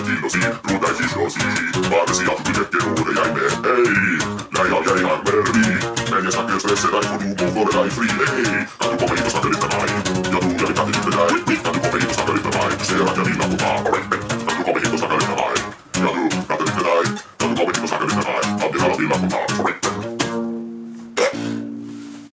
kilosi, ruudaid kilosi, vaatasin jahtu tekke ruude jäime, ei, läia jäi arveri, neljäs hakee stresse tai kun juupu kore tai friile, ei, katu komeitos kakerita vain, ja tuu jäi kahti tyttö jäi, katu komeitos kakerita vain, se ei rakennin nakkumaa, oremme, katu komeitos kakerita vain, ja tuu kakerita jäi, katu komeitos kakerita vain, abdi halati nakkumaa, oremme.